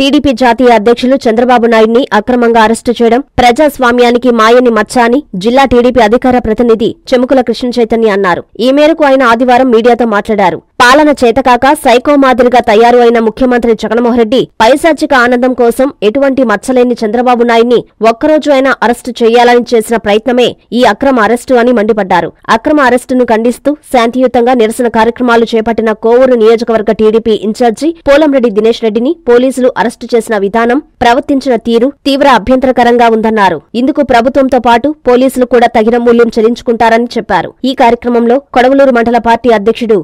TDP జాతీయ అధ్యక్షులు చంద్రబాబు నాయుడిని అక్రమంగా అరెస్టు చేయడం ప్రజాస్వామ్యానికి మాయని మచ్చ అని జిల్లా టీడీపీ అధికార ప్రతినిధి చెముకుల కృష్ణ చైతన్య అన్నారు. ఈ మేరకు ఆయన ఆదివారం మీడియాతో మాట్లాడారు. పాలన చేతకాక సైకో మాదిరిగా తయారు అయిన ముఖ్యమంత్రి జగన్మోహన్ రెడ్డి పైశాచిక ఆనందం కోసం ఎటువంటి మచ్చలేని చంద్రబాబు నాయుడిని ఒక్కరోజు అయినా అరెస్టు చేయాలని చేసిన ప్రయత్నమే ఈ అక్రమ అరెస్టు అని మండిపడ్డారు. అక్రమ అరెస్టును ఖండిస్తూ శాంతియుతంగా నిరసన కార్యక్రమాలు చేపట్టిన కోవూరు నియోజకవర్గ టీడీపీ ఇన్ఛార్జి పోలంరెడ్డి దినేష్ రెడ్డిని పోలీసులు అరెస్టు చేసిన విధానం ప్రవర్తించిన తీరు తీవ్ర అభ్యంతరకరంగా ఉందన్నారు. ఇందుకు ప్రభుత్వంతో పాటు పోలీసులు కూడా తగిన మూల్యం చెల్లించుకుంటారని చెప్పారు. ఈ కార్యక్రమంలో కొడవలూరు మండల పార్టీ అధ్యక్షుడు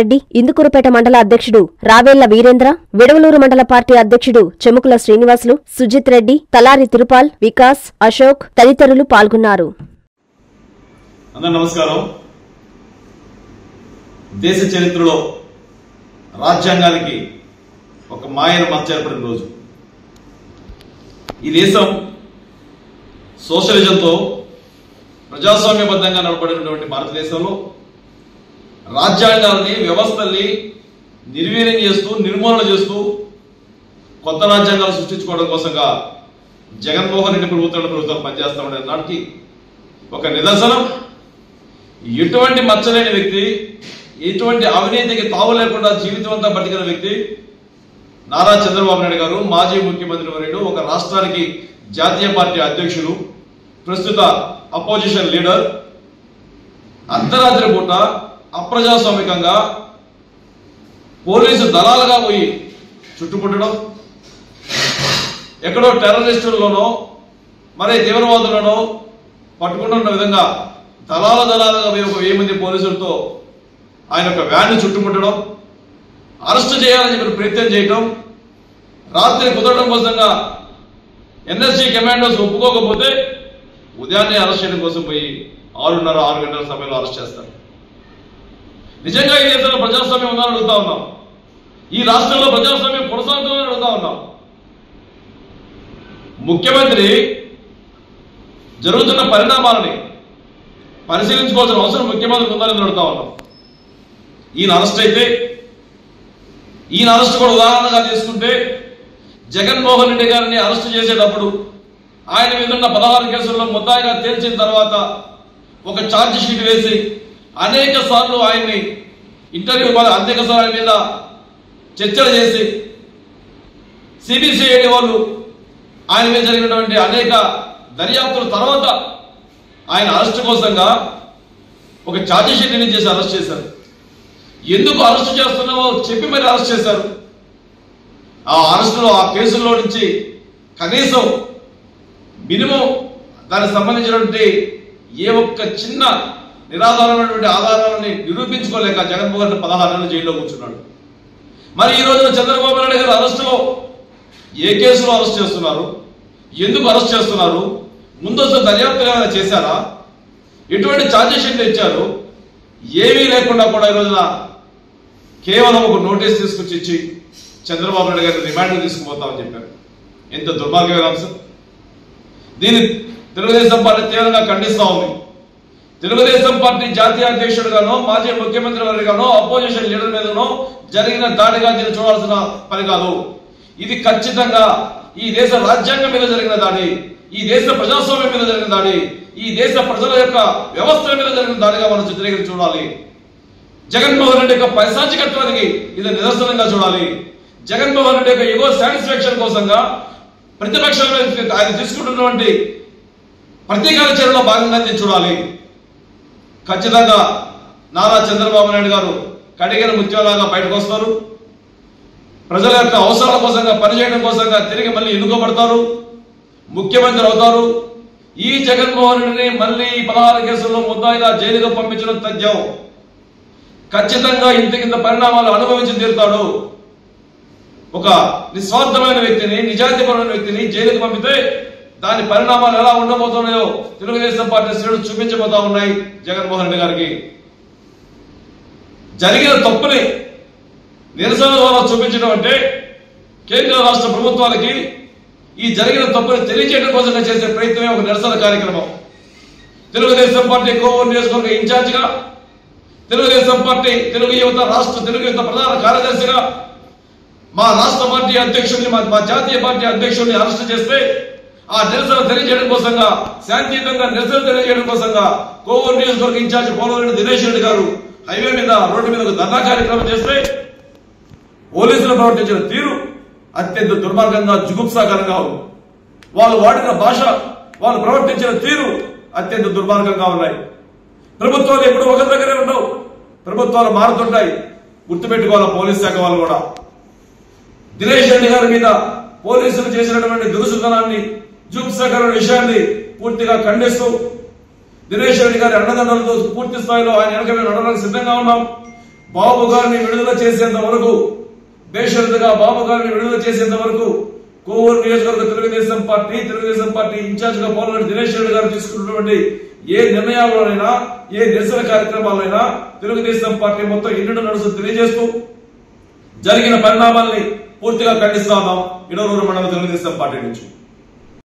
రెడ్డి ఇందుకూరుపేట మండల అధ్యక్షుడు రావేళ్ళ వీరేంద్ర విడవలూరు మండల పార్టీ అధ్యక్షుడు చెముకుల శ్రీనివాసులు సుజిత్ రెడ్డి తలారి తిరుపాల్ వికాస్ అశోక్ తదితరులు పాల్గొన్నారు. నమస్కారం. దేశ చరిత్రలో రాజ్యాంగానికి ఒక మాయను మచ్చ ఏర్పడిన రోజు. ఈ దేశం సోషలిజంతో ప్రజాస్వామ్యబద్ధంగా నడపడినటువంటి భారతదేశంలో రాజ్యాంగాల్ని వ్యవస్థల్ని నిర్వీర్యం చేస్తూ నిర్మూలన చేస్తూ కొత్త రాజ్యాంగాలు సృష్టించుకోవడం కోసంగా జగన్మోహన్ రెడ్డి ప్రభుత్వం ప్రభుత్వాలు పనిచేస్తా ఉండే నాటికి ఒక నిదర్శనం ఎటువంటి మచ్చలేని వ్యక్తి ఎటువంటి అవినీతికి తావు లేకుండా జీవితం అంతా బతికిన వ్యక్తి నారా చంద్రబాబు నాయుడు గారు మాజీ ముఖ్యమంత్రి వర్యుడు ఒక రాష్ట్రానికి జాతీయ పార్టీ అధ్యక్షులు ప్రస్తుత అపోజిషన్ లీడర్ అర్ధరాత్రి పూట అప్రజాస్వామికంగా పోలీసు దళాలుగా పోయి చుట్టుముట్టడం ఎక్కడో టెర్రరిస్టుల్లోనో మరి తీవ్రవాదులను పట్టుకుంటున్న విధంగా దళాల దళాలుగా పోయి ఒక వెయ్యి మంది పోలీసులతో ఆయన యొక్క వ్యాన్ చుట్టుముట్టడం అరెస్ట్ చేయాలని చెప్పి ప్రయత్నం చేయటం రాత్రి కుదరడం కోసంగా ఎన్ఎస్సీ కమాండోస్ ఒప్పుకోకపోతే ఉదయాన్నే అరెస్ట్ చేయడం కోసం పోయి ఆరున్నర ఆరు గంటల సమయంలో అరెస్ట్ చేస్తారు. నిజంగా ఈ దేశంలో ప్రజాస్వామ్యం ఉందని అడుగుతా ఉన్నాం. ఈ రాష్ట్రంలో ప్రజాస్వామ్యం కొనసాగుతుందని అడుగుతా ఉన్నాం. ముఖ్యమంత్రి జరుగుతున్న పరిణామాలని పరిశీలించుకోవాల్సిన అవసరం ముఖ్యమంత్రికి ఉందని అడుగుతా ఉన్నాం. ఈయన అరెస్ట్ అయితే ఈయన అరెస్ట్ కూడా ఉదాహరణగా తీసుకుంటే జగన్మోహన్ రెడ్డి గారిని అరెస్ట్ చేసేటప్పుడు ఆయన మీద ఉన్న పదహారు కేసుల్లో ముద్దాయిగా తేల్చిన తర్వాత ఒక ఛార్జ్ షీట్ వేసి అనేక సార్లు ఆయన్ని ఇంటర్వ్యూ అనేక సార్లు ఆయన మీద చర్చలు చేసి సిబిసిఐడి వాళ్ళు ఆయన మీద జరిగినటువంటి అనేక దర్యాప్తుల తర్వాత ఆయన అరెస్ట్ కోసంగా ఒక ఛార్జిషీట్ రిలీజ్ చేసి అరెస్ట్ చేశారు. ఎందుకు అరెస్ట్ చేస్తున్నావో చెప్పి మరి అరెస్ట్ చేశారు. ఆ అరెస్టులో ఆ కేసుల్లో నుంచి కనీసం మినిమం దానికి సంబంధించినటువంటి ఏ ఒక్క చిన్న నిరాధారమైనటువంటి ఆధారాలని నిరూపించుకోలేక జగన్మోహన్ రెడ్డి పదహారు నెలలు జైల్లో కూర్చున్నాడు. మరి ఈ రోజున చంద్రబాబు నాయుడు గారు అరెస్టులో ఏ కేసులో అరెస్ట్ చేస్తున్నారు? ఎందుకు అరెస్ట్ చేస్తున్నారు? ముందస్తు దర్యాప్తు ఏమైనా చేశారా? ఎటువంటి ఛార్జెస్ ఇచ్చారు? ఏమీ లేకుండా కూడా ఈ రోజున కేవలం ఒక నోటీస్ తీసుకొచ్చి ఇచ్చి చంద్రబాబు నాయుడు గారిని రిమాండ్ తీసుకుపోతామని చెప్పారు. ఎంత దుర్భాగ్యమైన అంశం. దీన్ని తెలుగుదేశం పార్టీ తీవ్రంగా ఖండిస్తా ఉంది. తెలుగుదేశం పార్టీ జాతీయ అధ్యక్షుడిగానో మాజీ ముఖ్యమంత్రి వారిగానో అపోజిషన్ లీడర్ మీదనో జరిగిన దాడిగా దీన్ని చూడాల్సిన పని కాదు. ఇది ఖచ్చితంగా ఈ దేశ రాజ్యాంగం మీద జరిగిన దాడి ఈ దేశ ప్రజాస్వామ్యం మీద జరిగిన దాడి ఈ దేశ ప్రజల యొక్క వ్యవస్థ మీద జరిగిన దాడిగా మనం చిత్రీకరించి చూడాలి. జగన్మోహన్ రెడ్డి యొక్క పైశాచికత్వానికి ఇది నిదర్శనంగా చూడాలి. జగన్మోహన్ రెడ్డి యొక్క ఎగో సాటిస్ఫాక్షన్ కోసంగా ప్రతిపక్షాల ఆయన తీసుకుంటున్నటువంటి ప్రతీకార చర్యలో భాగంగా చూడాలి. ఖచ్చితంగా నారా చంద్రబాబు నాయుడు గారు కడిగిన ముత్యంలాగా బయటకు వస్తారు. ప్రజల యొక్క అవసరాల కోసంగా పనిచేయడం కోసంగా తిరిగి మళ్ళీ ఎన్నుకోబడతారు. ముఖ్యమంత్రి అవుతారు. ఈ జగన్మోహన్ రెడ్డిని మళ్ళీ ఈ పదహారు కేసుల్లో ముద్దాయిగా జైలుగా పంపించడం తథ్యం. ఖచ్చితంగా ఇంత కింద పరిణామాలు అనుభవించి తీరుతాడు. ఒక నిస్వార్థమైన వ్యక్తిని నిజాయితీపరమైన వ్యక్తిని జైలుకు పంపితే దాని పరిణామాలు ఎలా ఉండబోతున్నాయో తెలుగుదేశం పార్టీ శ్రేణులు చూపించబోతా ఉన్నాయి జగన్మోహన్ రెడ్డి గారికి. జరిగిన తప్పుని నిరసన ద్వారా చూపించడం అంటే కేంద్ర రాష్ట్ర ప్రభుత్వాలకి ఈ జరిగిన తప్పుని తెలియజేయడం కోసం చేసే ప్రయత్నమే ఒక నిరసన కార్యక్రమం. తెలుగుదేశం పార్టీ కోవూరు నియోజకవర్గ ఇన్ఛార్జిగా తెలుగుదేశం పార్టీ తెలుగు యువత రాష్ట్ర తెలుగు యువత ప్రధాన కార్యదర్శిగా మా రాష్ట్ర పార్టీ అధ్యక్షుడిని మా మా జాతీయ పార్టీ అధ్యక్షుడిని అరెస్ట్ చేస్తే ఆ నిరసన తెలియజేయడం కోసంగా శాంతియుతంగా నిరసన తెలియజేయడం కోసంగా కోవూరు నియోజకవర్గ ఇన్ఛార్జ్ పోలవరెడ్డి దినేష్ రెడ్డి గారు హైవే మీద రోడ్డు మీద ఒక ధర్నా కార్యక్రమం చేస్తే పోలీసులు ప్రవర్తించిన తీరు అత్యంత దుర్మార్గంగా జుగుప్సాకరంగా ఉంది. వాళ్ళు వాడిన భాష వాళ్ళు ప్రవర్తించిన తీరు అత్యంత దుర్మార్గంగా ఉన్నాయి. ప్రభుత్వాలు ఎప్పుడు ఒక దగ్గరే ఉండవు. ప్రభుత్వాలు మారుతుంటాయి. గుర్తుపెట్టుకోవాలి పోలీస్ శాఖ వాళ్ళు కూడా. దినేష్ రెడ్డి గారి మీద పోలీసులు చేసినటువంటి దురుసుతనాన్ని జుగుప్సాకర విషయాన్ని పూర్తిగా ఖండిస్తూ దినేష్ రెడ్డి గారి అండదండలతో పూర్తి స్థాయిలో ఆయన వెనక మేము నడవడానికి సిద్ధంగా ఉన్నాం. బాబు గారిని విడుదల చేసేంత వరకు బేషరతుగా బాబు గారిని విడుదల చేసేంత వరకు కోవూరు నియోజకవర్గ తెలుగుదేశం పార్టీ తెలుగుదేశం పార్టీ ఇన్ఛార్జ్గా పోలరెడ్డి దినేష్ రెడ్డి గారు తీసుకున్నటువంటి ఏ నిర్ణయాల్లోనైనా ఏ నిరసన కార్యక్రమాలైనా తెలుగుదేశం పార్టీ మొత్తం ఇంటి నడుస్తూ తెలియజేస్తూ జరిగిన పరిణామాల్ని పూర్తిగా ఖండిస్తా ఉన్నాం. మండల తెలుగుదేశం పార్టీ నుంచి.